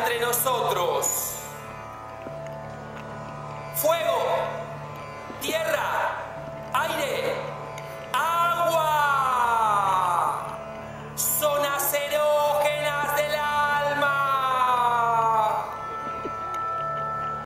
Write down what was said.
entre nosotros. ¡Fuego!